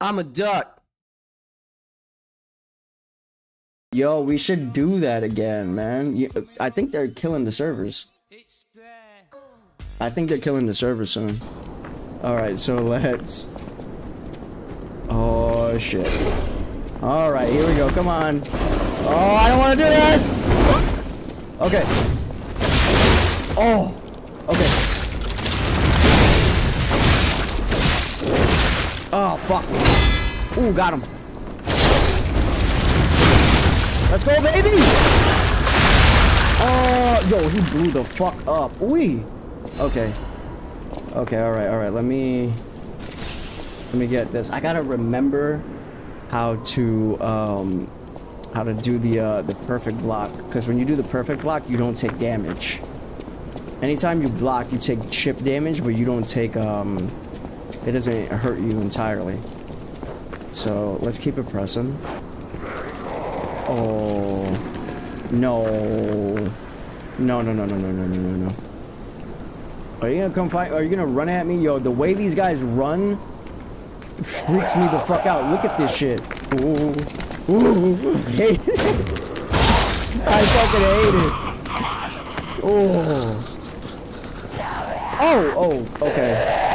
I'm a duck. Yo, we should do that again, man. I think they're killing the servers. I think they're killing the servers soon. Alright, so let's... Oh, shit. Alright, here we go. Come on. Oh, I don't want to do this! Okay. Oh! Okay. Oh, fuck. Ooh, got him. Let's go, baby! Oh, yo, he blew the fuck up. Ooh. Okay. Okay, alright, alright. Let me... Let me get this. I gotta remember how to, um... How to do the, uh, the perfect block. Because when you do the perfect block, you don't take damage. Anytime you block, you take chip damage, but you don't take, um it doesn't hurt you entirely. So let's keep it pressing. Oh no. No no no no no no no no Are you gonna come fight are you gonna run at me? Yo, the way these guys run freaks me the fuck out. Look at this shit. Ooh. Ooh. Hate it. I fucking hate it. Oh. Oh, oh, okay.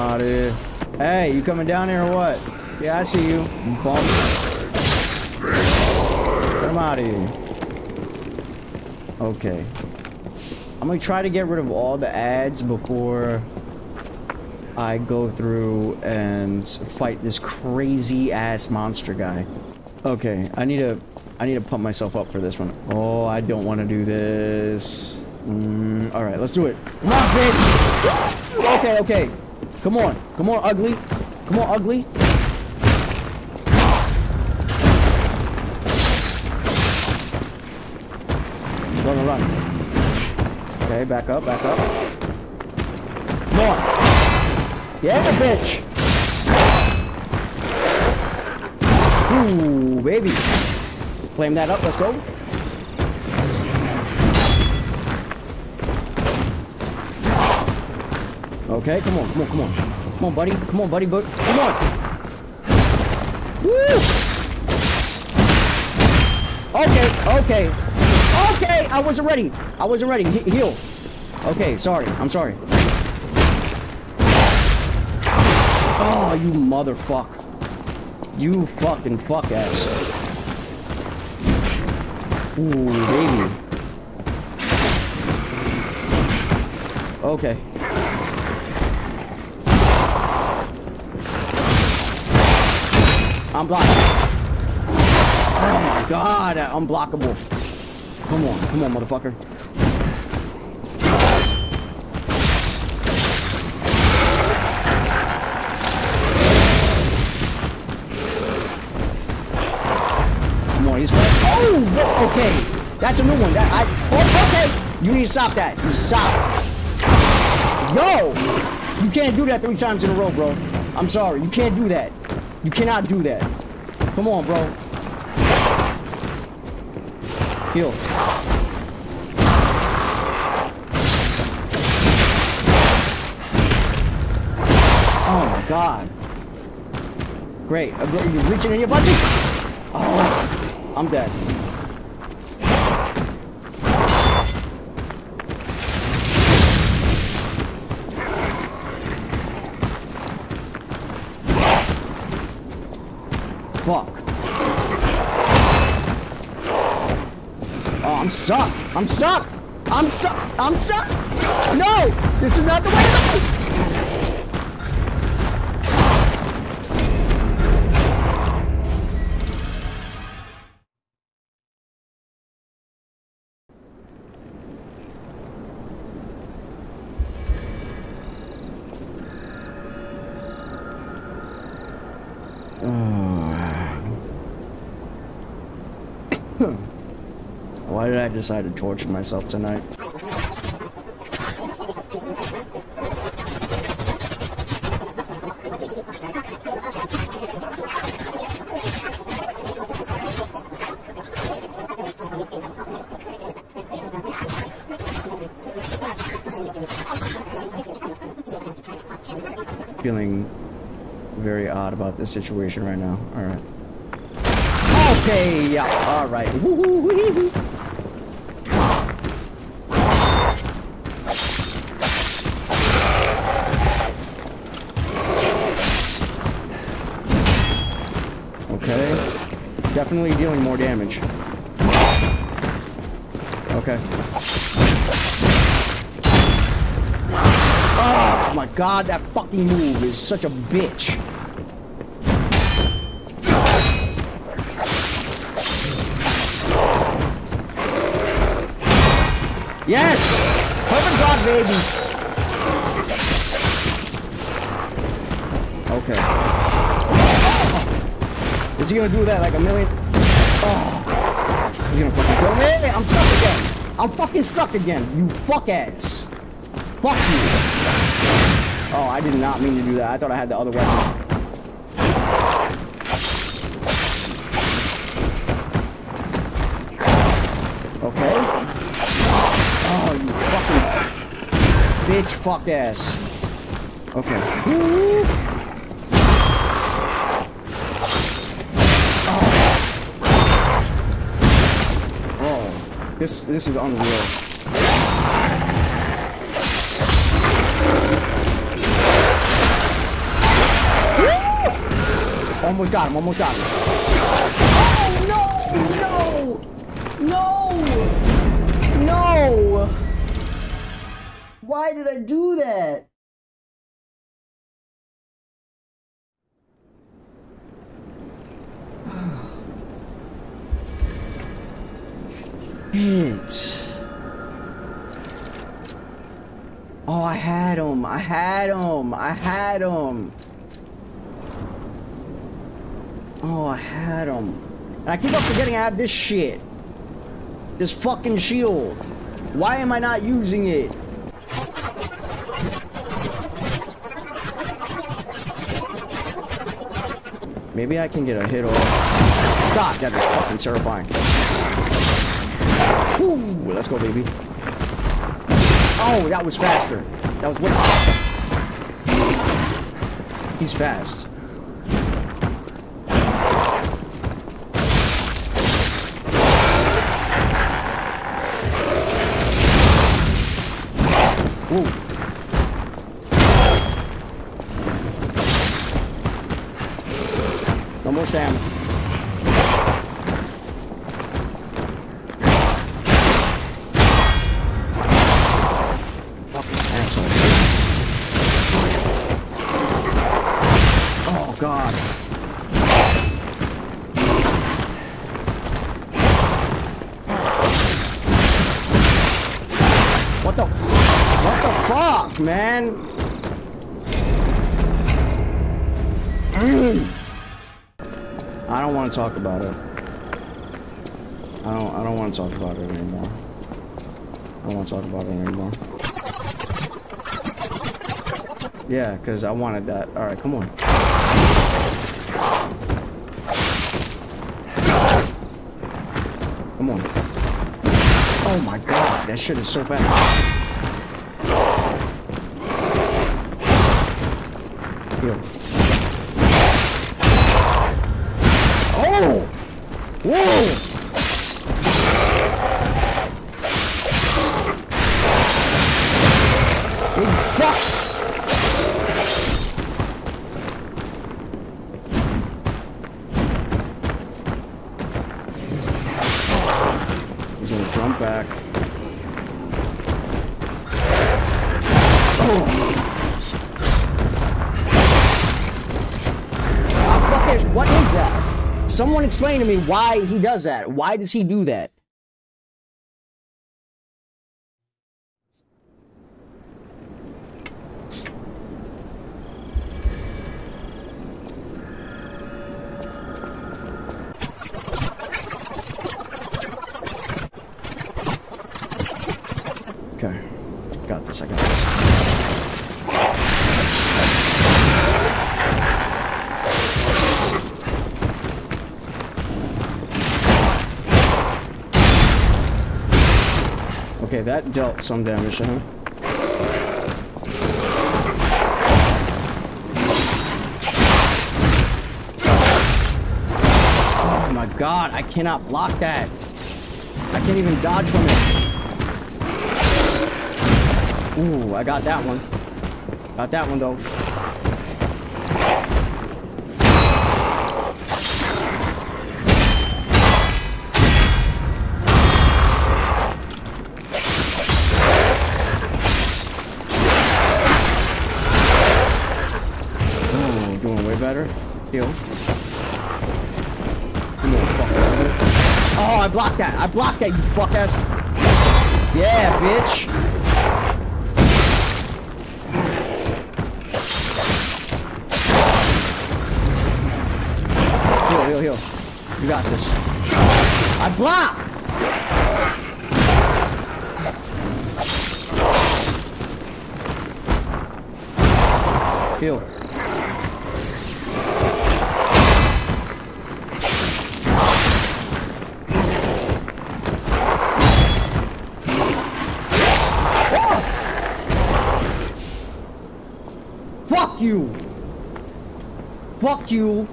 Hey, you coming down here or what? Yeah, I see you. Bump. Get him out of here. Okay. I'm gonna try to get rid of all the adds before I go through and fight this crazy ass monster guy. Okay, I need to I need to pump myself up for this one. Oh, I don't want to do this. Mm, all right, let's do it. Come on, bitch. Okay, okay. Come on, come on, ugly. Come on, ugly. Run, run. Okay, back up, back up. Come on. Yeah, bitch. Ooh, baby. Flame that up, let's go. Okay, come on, come on, come on. Come on, buddy. Come on, buddy, but come on. Woo! Okay, okay. Okay, I wasn't ready. I wasn't ready. He heal. Okay, sorry. I'm sorry. Oh, you motherfuck. You fucking fuck ass. Ooh, baby. Okay. I'm blocked. Oh my god, uh, unblockable. Come on, come on, motherfucker. Come on, he's Oh, okay. That's a new one. That I. Oh, okay. You need to stop that. You stop. Yo, you can't do that three times in a row, bro. I'm sorry. You can't do that. You cannot do that. Come on, bro. Heal. Oh my god. Great. Uh, You're reaching in your budget? Oh, I'm dead. Fuck. Oh, I'm stuck. I'm stuck. I'm stuck. I'm stuck. No! This is not the way to! Why did I decide to torture myself tonight? feeling very odd about this situation right now. All right. Okay, yeah, all right. Woo-hoo-wee-hoo. Okay. Definitely dealing more damage. Okay. Oh my god, that fucking move is such a bitch. Yes! Perfect God, baby! Okay. Is he gonna do that like a million? Oh. He's gonna fucking kill me. I'm stuck again. I'm fucking stuck again. You fuck ass. Fuck you. Oh, I did not mean to do that. I thought I had the other weapon. Okay. Oh, you fucking bitch fuck ass. Okay. Woo. This this is unreal. Almost got him, almost got him. Oh, no! No! No! No! Why did I do that? I had him. I had him. Oh, I had him. And I keep on forgetting I have this shit. This fucking shield. Why am I not using it? Maybe I can get a hit off. God, that is fucking terrifying. Woo, let's go, baby. Oh, that was faster. That was way. He's fast. Woo. Man? I don't want to talk about it. I don't I don't want to talk about it anymore. I don't want to talk about it anymore. Yeah, because I wanted that. Alright, come on. Come on. Oh my god, that shit is so fast. Jump back. Ah, what is that? Someone explain to me why he does that. Why does he do that? that dealt some damage to him. Oh my god, I cannot block that. I can't even dodge from it. Ooh, I got that one. Got that one though. Heal. Oh, I blocked that. I blocked that, you fuck ass. Yeah, bitch. Heal, heal, heal. You got this. I blocked! Heal. Fuck you! Fuck you!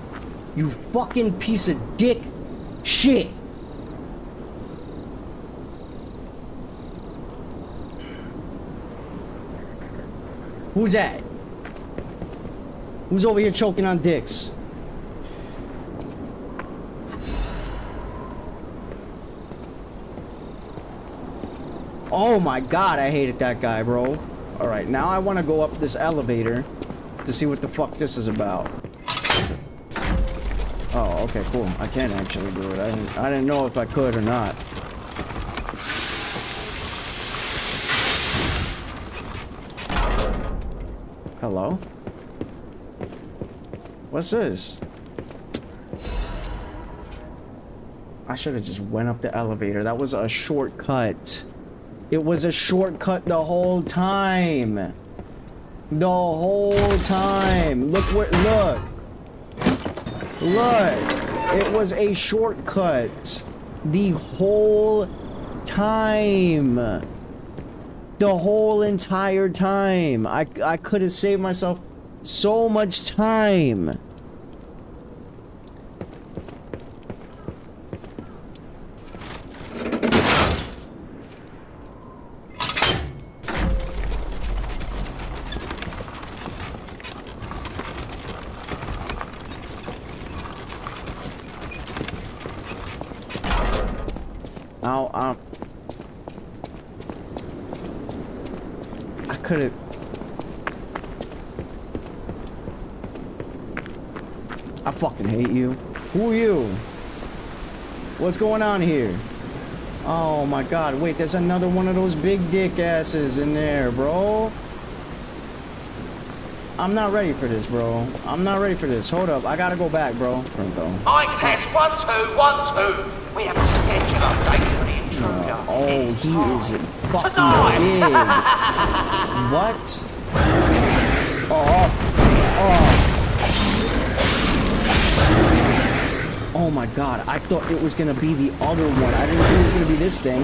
You fucking piece of dick shit! Who's that? Who's over here choking on dicks? Oh my god, I hated that guy, bro. Alright, now I want to go up this elevator to see what the fuck this is about. Oh, okay, cool. I can't actually do it. I didn't, I didn't know if I could or not. Hello? What's this? I should have just went up the elevator. That was a shortcut. It was a shortcut the whole time. The whole time. Look where, look. Look. It was a shortcut. The whole time. The whole entire time. I, I could have saved myself so much time. Ow, ow. I could have. I fucking hate you. Who are you? What's going on here? Oh my god, wait, there's another one of those big dick asses in there, bro. I'm not ready for this, bro. I'm not ready for this. Hold up, I gotta go back, bro. Mic test one two one two. We have a schedule update for the intruder. Oh, It's he is fucking Tonight. big. what? Oh my god, I thought it was gonna be the other one. I didn't think it was gonna be this thing.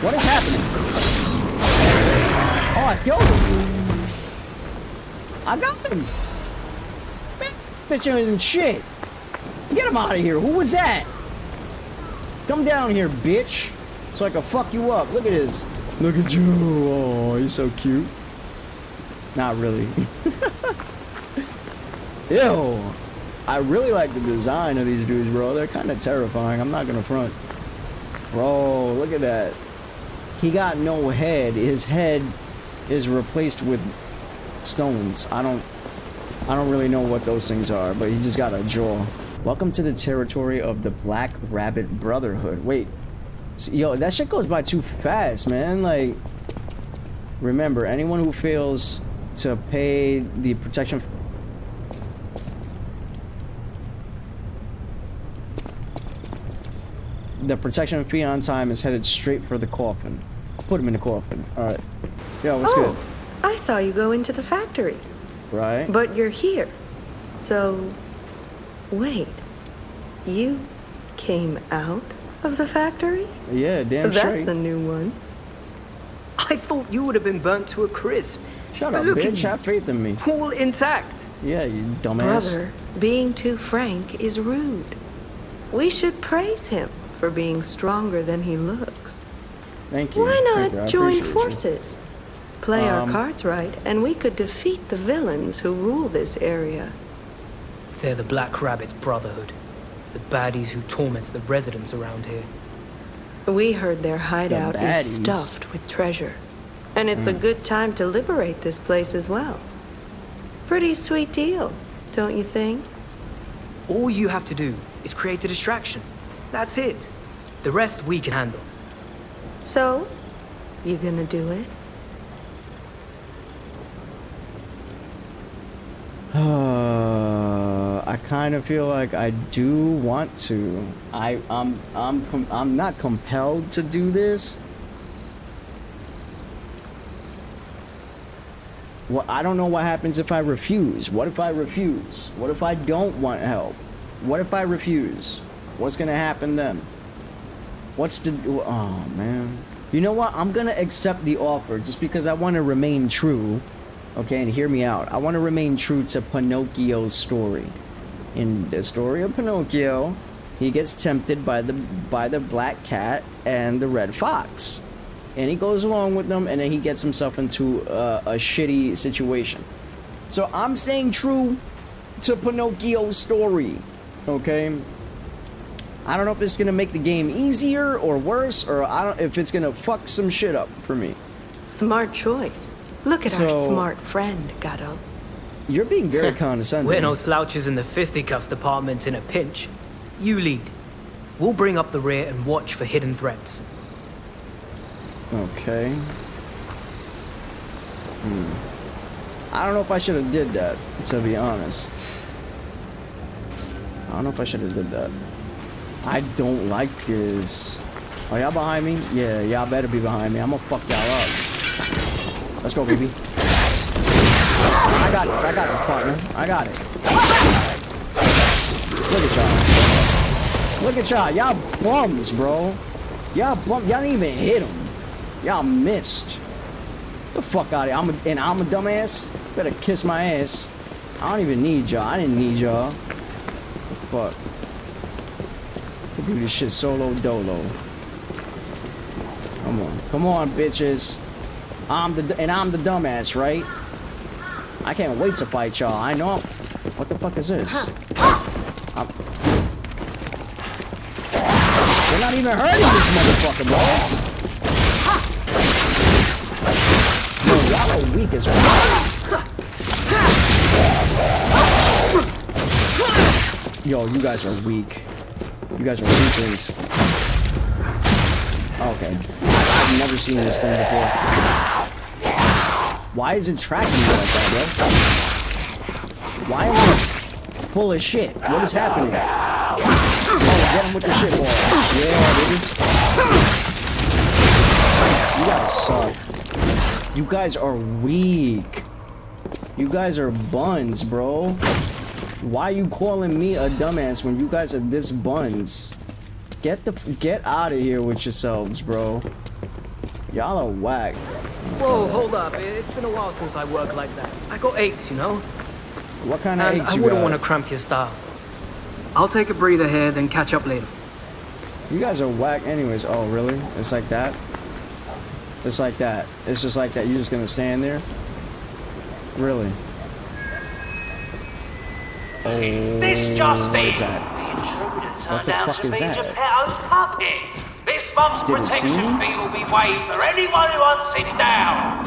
What is happening? Oh, I killed him. I got him. Bitch shit. Get him out of here. Who was that? Come down here, bitch. So I can fuck you up. Look at this. Look at you. Oh, you're so cute. Not really. Ew. I really like the design of these dudes, bro. They're kind of terrifying. I'm not gonna front. Bro, look at that. He got no head. His head is replaced with stones. I don't I don't really know what those things are, but he just got a jaw. Welcome to the territory of the Black Rabbit Brotherhood. Wait. Yo, that shit goes by too fast, man. Like remember, anyone who fails to pay the protection the protection fee on time is headed straight for the coffin. Put him in the coffin. Alright. Yo, what's oh, I saw you go into the factory. Right? but you're here. So, wait. You came out of the factory? Yeah, damn That's straight. a new one. I thought you would have been burnt to a crisp. Shut But up, look bitch. Have faith in me. All intact. Yeah, you dumbass. Brother, being too frank is rude. We should praise him for being stronger than he looks. Thank you. Why Thank you. Not join appreciate you. forces? Play our Um, cards right, and we could defeat the villains who rule this area. They're the Black Rabbit Brotherhood. The baddies who torment the residents around here. We heard their hideout is stuffed with treasure. And it's a Hmm. good time to liberate this place as well. Pretty sweet deal, don't you think? All you have to do is create a distraction. That's it. The rest we can handle. So, you gonna do it? Uh, I kind of feel like I do want to. I I'm I'm I'm not compelled to do this. Well, I don't know what happens if I refuse. What if I refuse? What if I don't want help? What if I refuse? What's gonna happen then? What's the? Oh man. You know what? I'm gonna accept the offer just because I want to remain true. Okay, and hear me out. I want to remain true to Pinocchio's story. In the story of Pinocchio, he gets tempted by the by the black cat and the red fox, and he goes along with them, and then he gets himself into uh, a shitty situation. So I'm staying true to Pinocchio's story. Okay. I don't know if it's gonna make the game easier or worse, or I don't if it's gonna fuck some shit up for me. Smart choice. Look at So- our smart friend, Gato. You're being very condescending. We're no slouches in the fisticuffs department in a pinch. You lead. We'll bring up the rear and watch for hidden threats. Okay. Hmm. I don't know if I should have did that, to be honest. I don't know if I should have did that. I don't like this. Are y'all behind me? Yeah, y'all better be behind me. I'm gonna fuck y'all up. Let's go, baby. I got this. I got this, partner. I got it. Look at y'all. Look at y'all. Y'all bums, bro. Y'all bum. Y'all didn't even hit him. Y'all missed. The fuck out of here. I'm a, and I'm a dumbass. Better kiss my ass. I don't even need y'all. I didn't need y'all. Fuck. I do this shit solo dolo. Come on. Come on, bitches. I'm the and I'm the dumbass, right? I can't wait to fight y'all. I know. What the fuck is this? I'm- They're not even hurting this motherfucker, bro. Yo, y'all are weak as fuck. Yo, you guys are weak. You guys are weaklings. Okay. I've never seen this thing before. Why is it tracking me like that, bro? Why am I full of shit? What is happening? Oh, get him with the shit ball. Yeah, baby. You guys suck. You guys are weak. You guys are buns, bro. Why you calling me a dumbass when you guys are this buns? Get the get out of here with yourselves, bro. Y'all are whack. Whoa, hold up. It's been a while since I worked like that. I got aches, you know? What kind of And eggs I you wouldn't got? want to cramp your style. I'll take a breather here, then catch up later. You guys are whack anyways. Oh, really? It's like that? It's like that. It's just like that. You're just gonna stand there? Really? This just What is that? The intruder What turned the out fuck to is be that? Geppetto's puppet. This month's Did protection fee will be waived for anyone who hunts it down.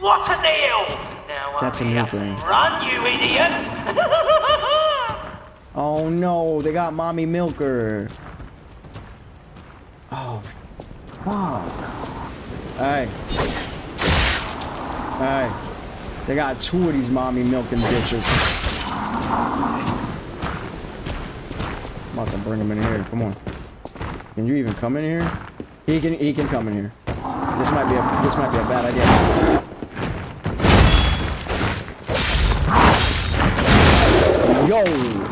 What a deal! Now That's a new thing. Run, you idiots! Oh no, they got mommy milker. Oh, fuck. Hey. Hey. They got two of these mommy milking bitches. I'm about to bring them in here. Come on. Can you even come in here? He can he can come in here. This might be a this might be a bad idea. Yo!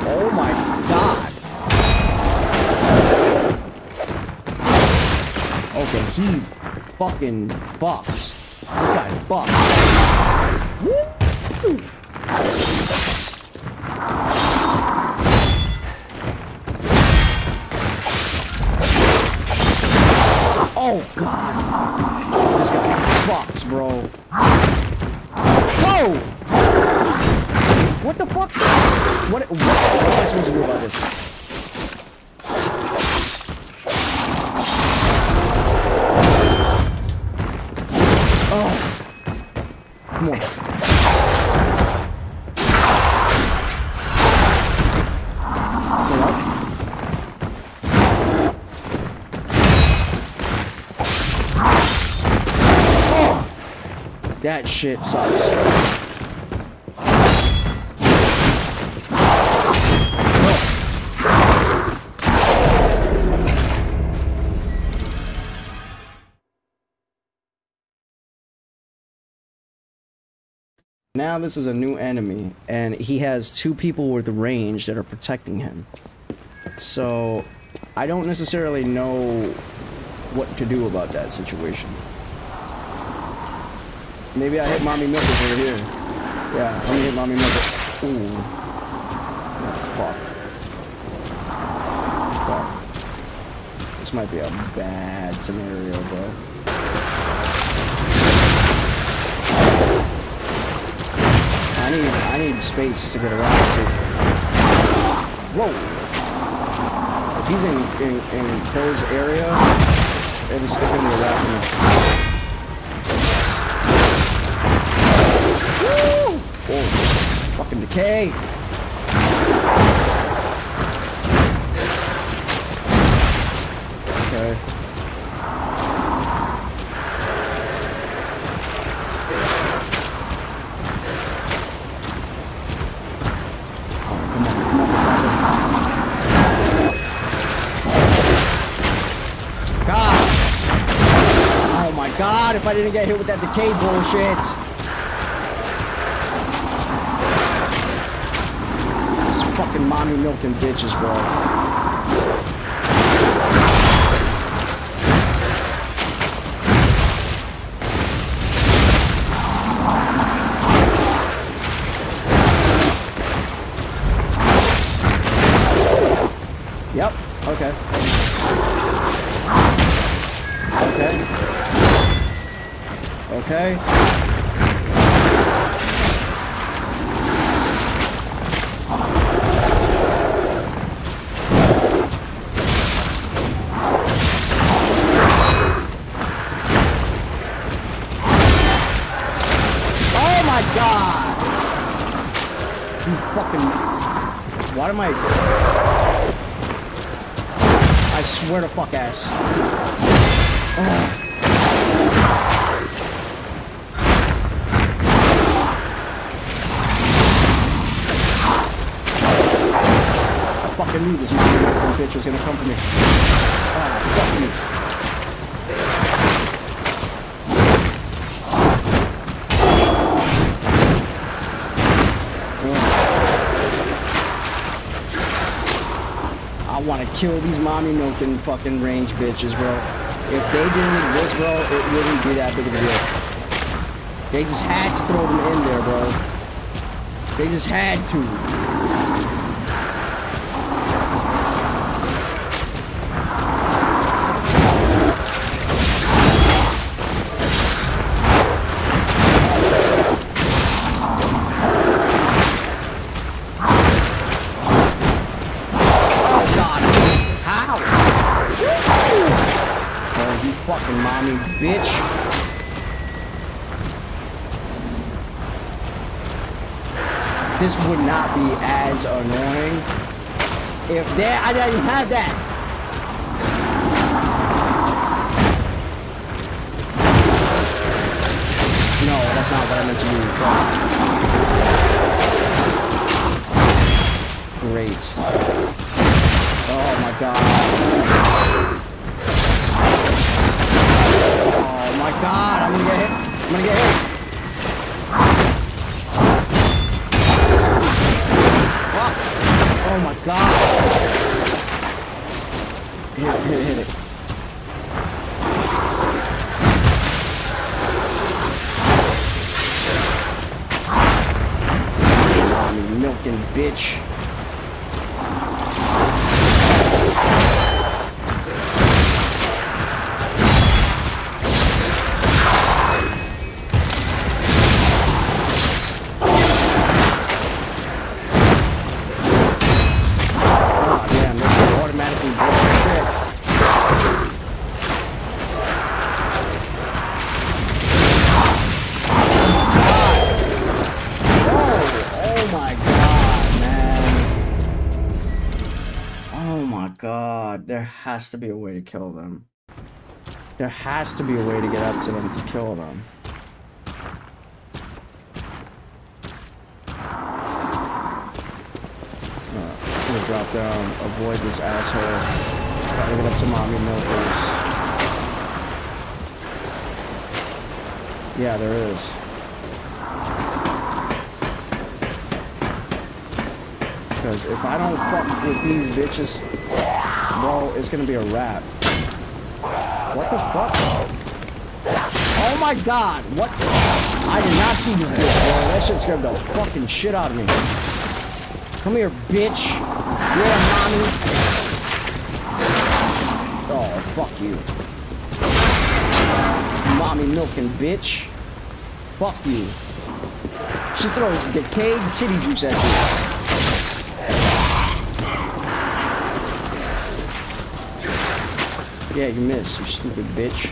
Oh my god! Okay, he fucking bucks. This guy bucks. Woo! Shit sucks. Now this is a new enemy, and he has two people with range that are protecting him. So, I don't necessarily know what to do about that situation. Maybe I hit Mommy Milkers over here. Yeah, let me hit Mommy Milkers. Ooh. Oh, fuck. Fuck. This might be a bad scenario, bro. I need I need space to get around to. Whoa! If he's in in, in closed area, it's, it's gonna be a wrap for me. Oh, fucking decay! Okay. Oh, god, if I didn't get hit with that decay bullshit! Fucking mommy milking bitches, bro. Yep, okay. Okay. Okay. Swear to fuck ass. I fucking knew this motherfucking bitch was gonna come for me. Kill these mommy milking fucking range bitches, bro. If they didn't exist, bro, it wouldn't be that big of a deal. They just had to throw them in there, bro. They just had to. Fucking mommy bitch. This would not be as annoying if there I didn't have that. No, that's not what I meant to do. Great. Oh my god. My god, I'm gonna get hit. I'm gonna get hit. My god, there has to be a way to kill them. There has to be a way to get up to them to kill them. Uh, gonna drop down, avoid this asshole. Gotta get up to mommy milkers. Yeah, there is. Because if I don't fuck with these bitches, bro, it's gonna be a wrap. What the fuck? Oh my god, what? I did not see this bitch, bro. That shit scared the fucking shit out of me. Come here, bitch. Yeah, mommy. Oh, fuck you. Mommy milking bitch. Fuck you. She throws decayed titty juice at you. Yeah, you missed, you stupid bitch.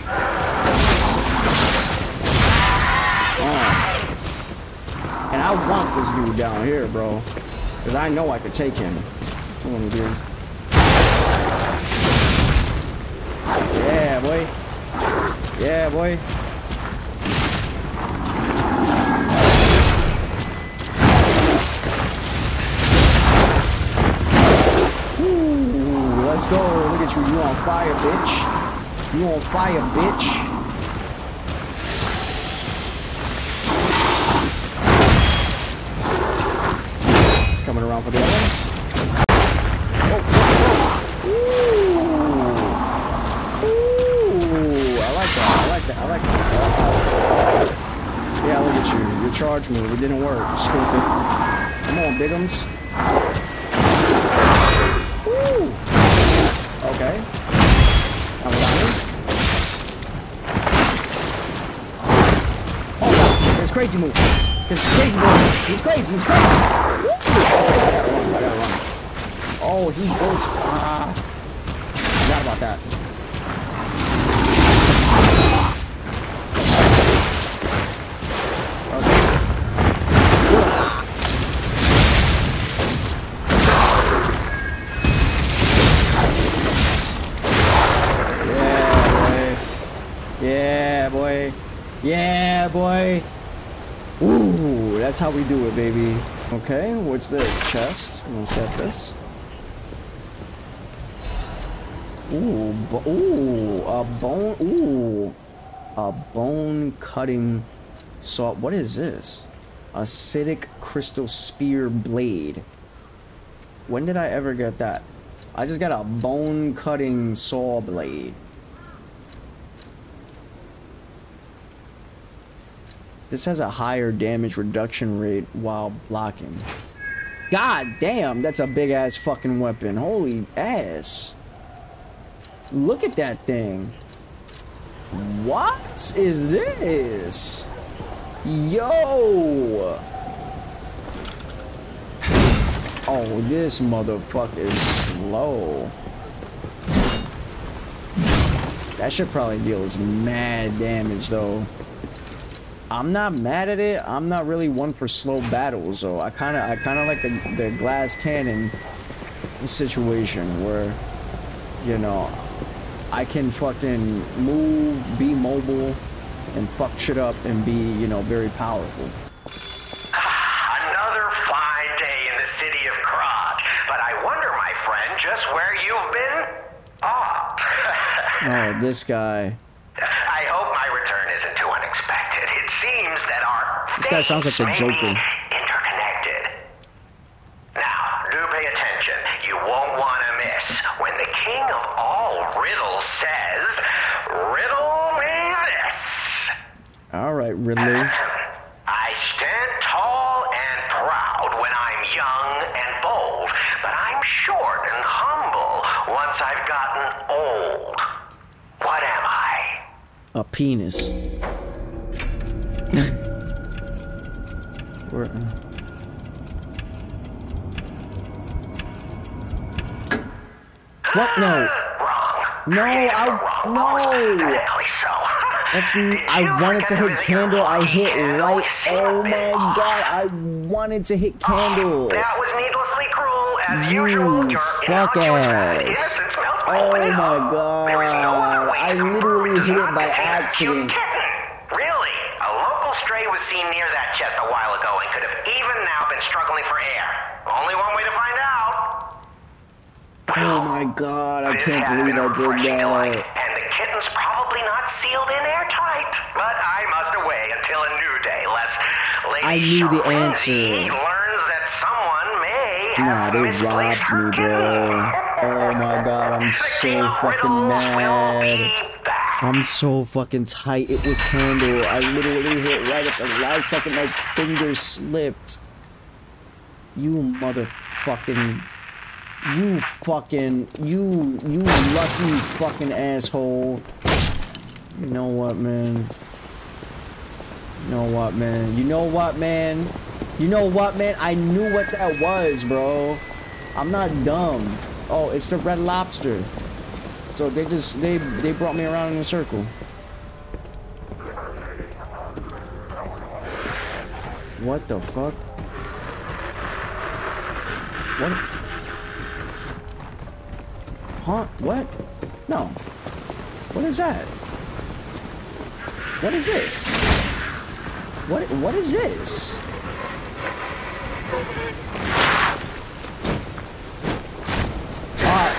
Oh. And I want this dude down here, bro. Because I know I could take him. One of. Yeah, boy. Yeah, boy. Let's go. Look at you. You on fire, bitch. You on fire, bitch. Coming around for the other ones. Oh, oh, oh. Ooh. Ooh. I like that. I like that. I like that. Yeah, look at you. Your charge move. It didn't work. Stupid. Come on, Bigums. Crazy move. His crazy move. He's crazy. He's crazy. Oh, he goes. Ah. Forgot about that. That's how we do it, baby. Okay, what's this? Chest. Let's get this. Ooh, ooh, a bone. Ooh, a bone cutting saw. What is this? Acidic crystal spear blade. When did I ever get that? I just got a bone cutting saw blade. This has a higher damage reduction rate while blocking. God damn, that's a big ass fucking weapon. Holy ass. Look at that thing. What is this? Yo! Oh, this motherfucker is slow. That should probably deal deals mad damage though. I'm not mad at it. I'm not really one for slow battles, so I kind of I kind of like the the glass cannon situation where you know I can fucking move, be mobile, and fuck shit up and be you know very powerful. Another fine day in the city of Krat. But I wonder, my friend, just where you've been? Oh. Oh, this guy. I hope my return isn't too unexpected. It seems that our This guy sounds like the fates may be Joker. interconnected. Now, do pay attention. You won't want to miss when the king of all riddles says, "Riddle me this." All right, Riddler. I stand tall and proud when I'm young and bold, but I'm short and humble once I've gotten old. What am I? A penis. Where? Uh, what? No. Wrong. No, I- no. horse. Exactly so. That's I wanted to hit candle. I hit right. always seem a Oh my god! I wanted to hit candle. That was needlessly cruel. As You usual, fuck ass. Yes, it smells Oh my god! I literally hit it by accident. kitten. Really? A local stray was seen near that chest a while ago and could have even now been struggling for air. Only one way to find out. Oh my god! I This can't believe I did that. And the kitten's probably not sealed in airtight. But I must away until a new day, lest Lady I knew the answer. learns that someone may Nah, they robbed me, bro. Oh my god! I'm so fucking mad. I'm so fucking tight. It was candle. I literally hit right at the last second. My finger slipped. You motherfucking. You fucking. You. You lucky fucking asshole. You know what, man? You know what, man? You know what, man? You know what, man? I knew what that was, bro. I'm not dumb. Oh, it's the red lobster. So they just they they brought me around in a circle. What the fuck? What? Huh? What? No. What is that? What is this? What what is this? Uh,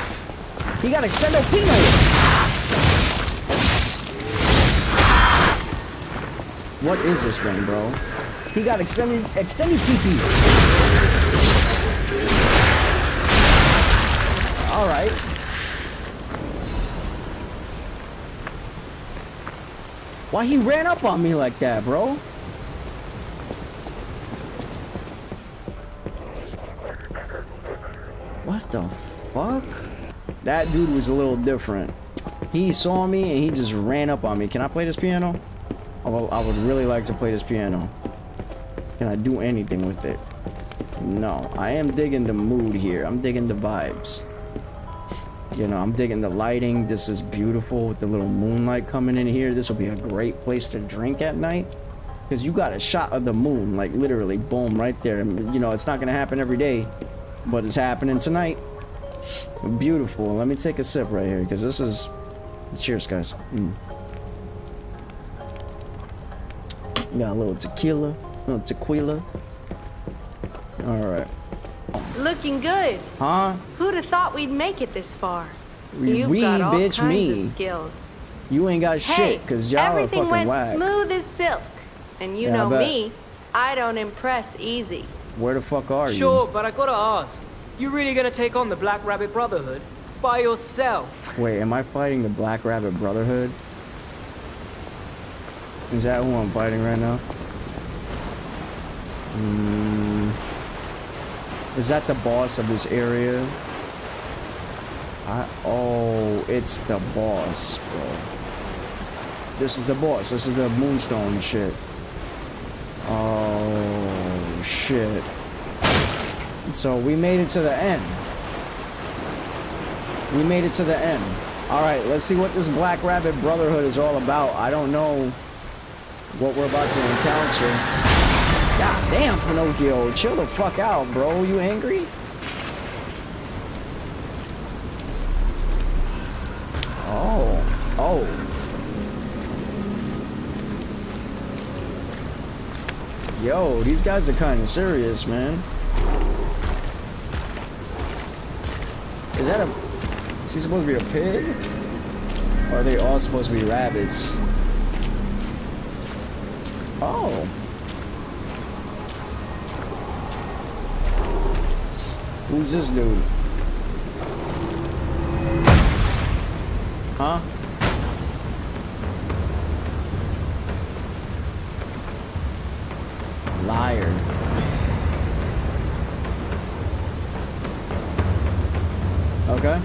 he got extendo pino. What is this thing, bro? He got extended extended PP. All Why he ran up on me like that, bro? What the fuck? That dude was a little different. He saw me and he just ran up on me. Can I play this piano? I would, I would really like to play this piano. Can I do anything with it? No. I am digging the mood here. I'm digging the vibes. You know, I'm digging the lighting. This is beautiful with the little moonlight coming in here. This will be a great place to drink at night. Because you got a shot of the moon, like literally, boom, right there. You know, it's not going to happen every day, but it's happening tonight. Beautiful. Let me take a sip right here, because this is... Cheers, guys. Mm. Got a little tequila, a little tequila. Alright. Looking good. Huh? Who'd have thought we'd make it this far? We- You've we, got all bitch, kinds me. of skills. You ain't got Hey, shit, because y'all are everything fucking went whack. smooth as silk. And you Yeah, know bet. me, I don't impress easy. Where the fuck are you? Sure, but I gotta ask. You really gonna take on the Black Rabbit Brotherhood? By yourself? Wait, am I fighting the Black Rabbit Brotherhood? Is that who I'm fighting right now? Hmm. Is that the boss of this area? I, oh, it's the boss, bro. This is the boss. This is the Moonstone shit. Oh, shit. So we made it to the end. We made it to the end. Alright, let's see what this Black Rabbit Brotherhood is all about. I don't know what we're about to encounter. God damn, Pinocchio. Chill the fuck out, bro. You angry? Oh. Oh. Yo, these guys are kind of serious, man. Is that a... Is he supposed to be a pig? Or are they all supposed to be rabbits? Oh. Who's this dude? Huh? Liar. Okay.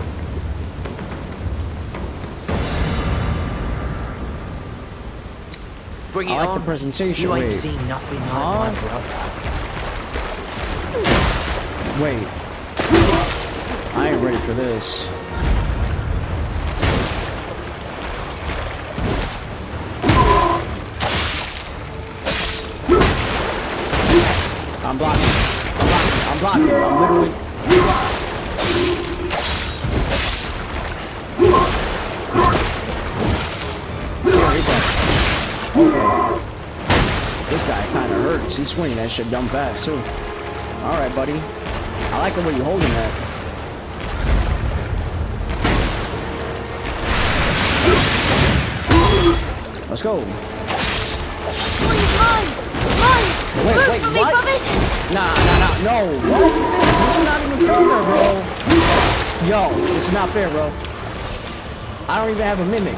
Bring it I like on. the presentation. You ain't Wait. seen nothing huh? like Wait. I ain't ready for this. I'm blocking. I'm blocking. I'm blocking. I'm literally. He. This guy kind of hurts. He's swinging that shit dumb fast, too. Alright, buddy. I like the way you're holding that. Let's go. Please run! Run! Wait, Move wait, for me, what? Nah, nah, nah, no. What? This, is, this is not even fair, bro. Yo, this is not fair, bro. I don't even have a mimic.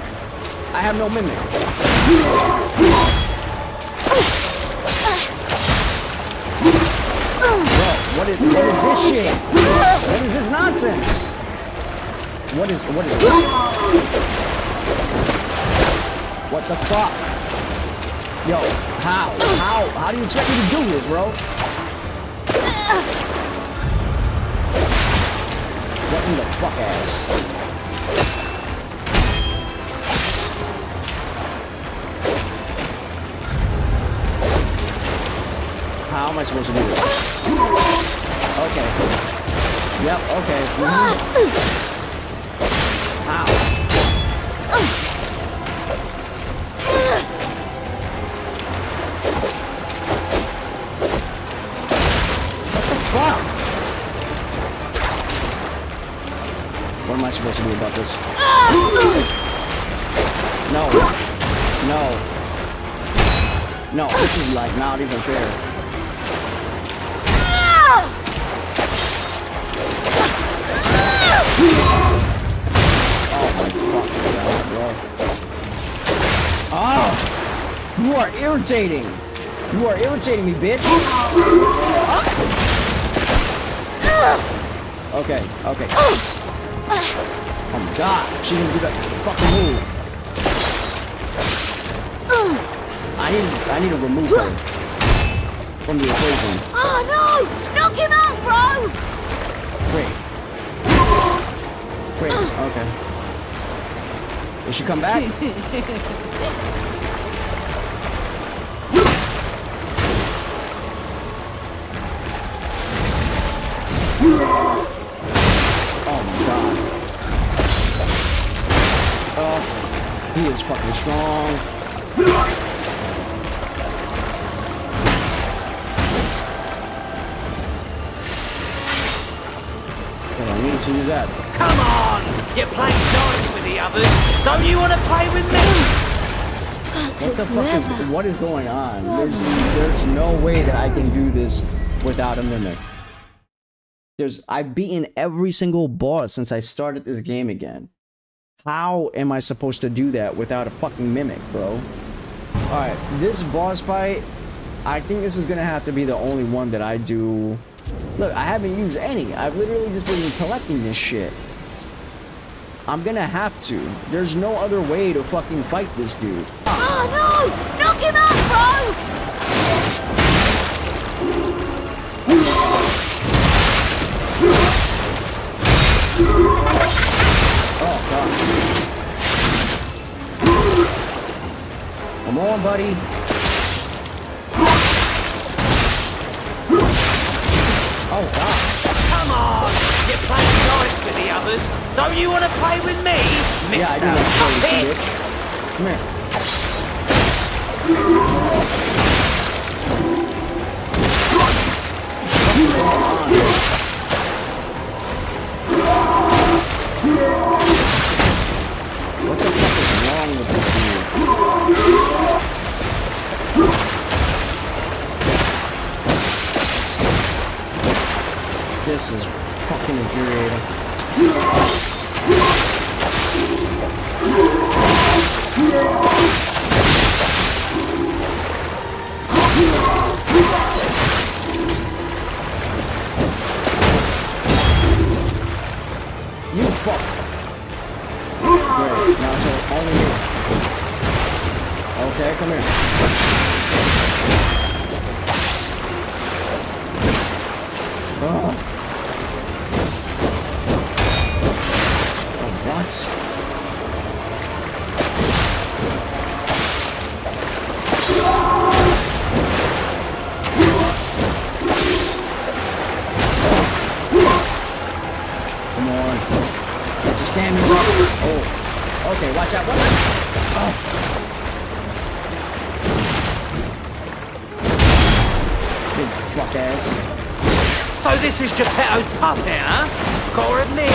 I have no mimic. Bro, what is, what is this shit? What is this nonsense? What is, what is this? What the fuck? Yo, how? How? How do you expect me to do this, bro? What in the fuck ass? How am I supposed to do this? Okay. Yep, okay. mhm. How? Irritating! You are irritating me, bitch! Okay, okay. Oh my god, she didn't do that fucking move. I need I need to remove her from the equation. Oh no! Knock him out, bro! Wait. Wait, okay. Did she come back? Oh my god. Oh, he is fucking strong. Okay, I need to use that. Come on! You're playing nice with the others. Don't you want to play with me? What the fuck is what is going on? There's there's no way that I can do this without a mimic. There's I've beaten every single boss since I started this game again. How am I supposed to do that without a fucking mimic, bro? Alright, this boss fight, I think this is gonna have to be the only one that I do. Look, I haven't used any. I've literally just been collecting this shit. I'm gonna have to. There's no other way to fucking fight this dude. Oh no! Knock him out, bro! Oh, God. Come on, buddy. Oh, God. Come on! You're playing nice with the others. Don't you want to play with me, Mister? Yeah, I do want to play with you, Puppet? bitch. Come here. Wrong with this dude? This is fucking infuriating. You So this is Geppetto's puppet, huh? Gotta admit,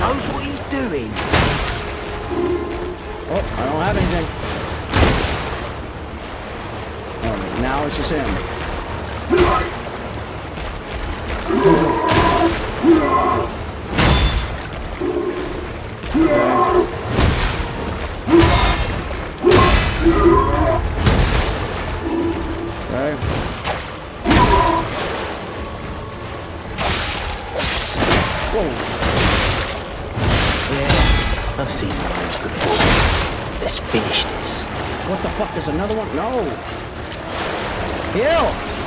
knows what he's doing. Oh, I don't have anything. Now it's just him. Okay. I've seen those before. Let's finish this. What the fuck? There's another one? No. Heal.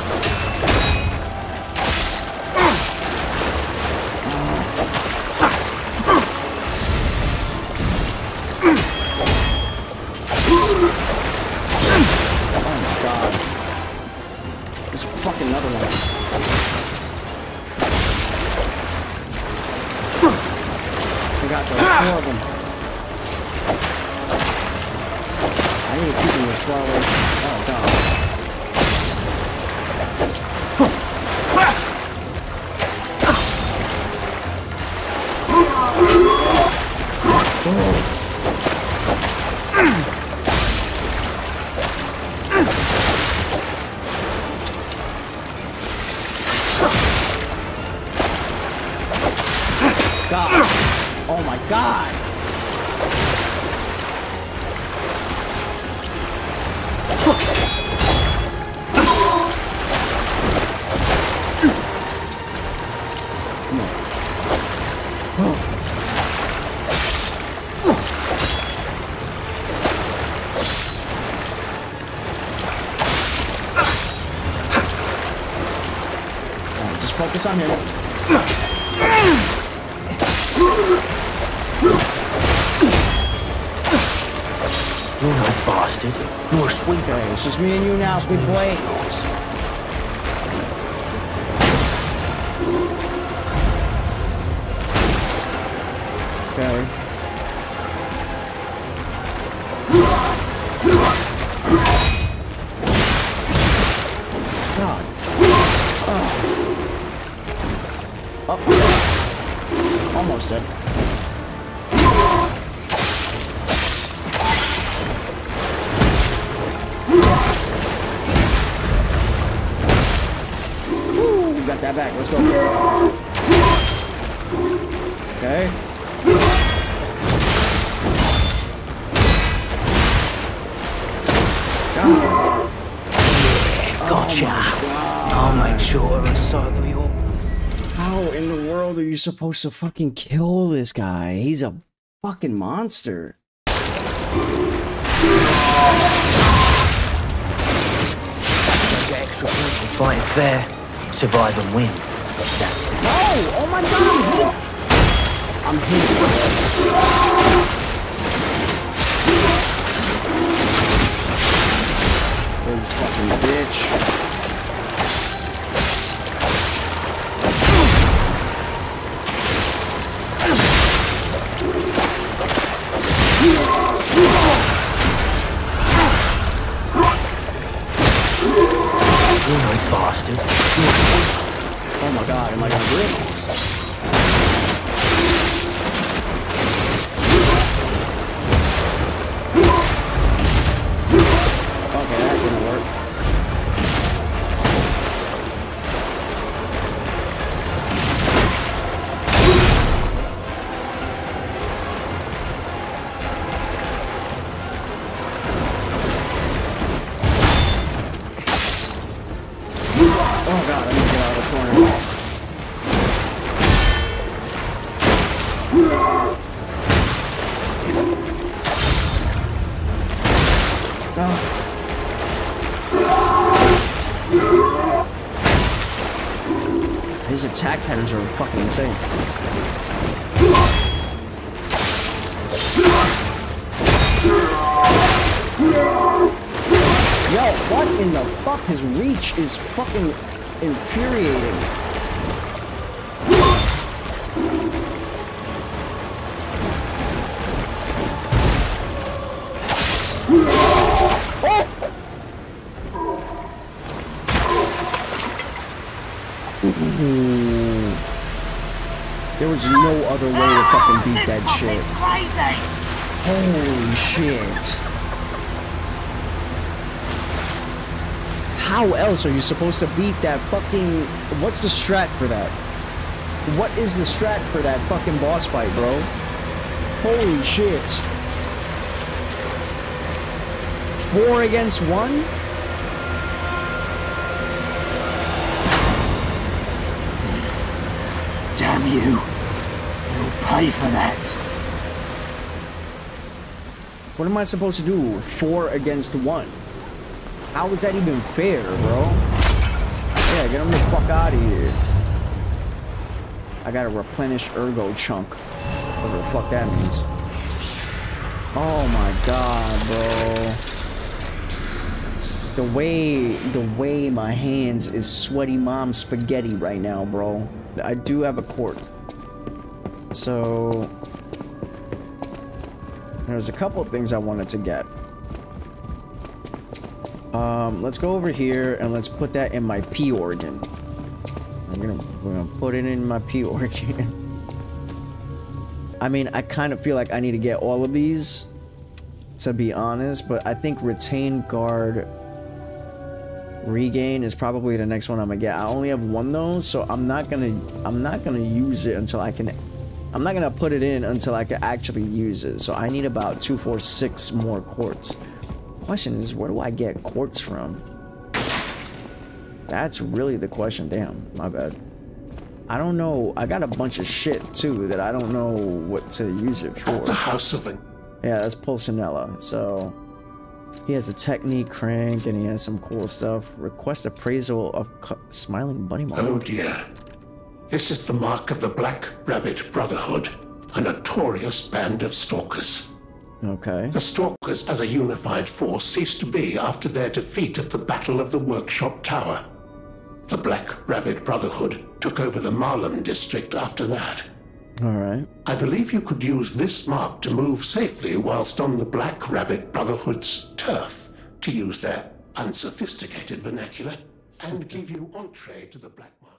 God. Oh my god. Just focus on him. It's just me and you now, sweet boy. Supposed to fucking kill this guy? He's a fucking monster. Get extra points for fair. Survive and win. That's it. Oh! Oh my god! I'm hit. Oh, fucking bitch. Bastard. Oh my god, am I gonna do it? In the fuck? His reach is fucking infuriating. Oh! There was no other way to fucking beat that shit. Holy shit. How else are you supposed to beat that fucking... What's the strat for that? What is the strat for that fucking boss fight, bro? Holy shit. Four against one? Damn you. You'll pay for that. What am I supposed to do? Four against one? How is that even fair, bro? Yeah, get him the fuck out of here. I gotta replenish ergo chunk. Whatever the fuck that means. Oh my god, bro. The way the way my hands is sweaty mom spaghetti right now, bro. I do have a quart. So there's a couple of things I wanted to get. Um, let's go over here and let's put that in my P organ. I'm gonna, gonna put it in my P organ. I mean, I kind of feel like I need to get all of these, to be honest, but I think retain guard regain is probably the next one I'm gonna get. I only have one though, so I'm not gonna, I'm not gonna use it until I can I'm not gonna put it in until I can actually use it. So I need about two, four, six more quartz. Question is, where do I get quartz from? That's really the question. Damn, my bad. I don't know. I got a bunch of shit too that I don't know what to use it for. The House of Yeah, that's Pulcinella. So he has a technique crank and he has some cool stuff. Request appraisal of smiling bunny Oh dear. This is the mark of the Black Rabbit Brotherhood, a notorious band of stalkers. Okay. The Stalkers as a unified force ceased to be after their defeat at the Battle of the Workshop Tower. The Black Rabbit Brotherhood took over the Malum district after that. All right. I believe you could use this mark to move safely whilst on the Black Rabbit Brotherhood's turf, to use their unsophisticated vernacular, and give you entree to the Black Market.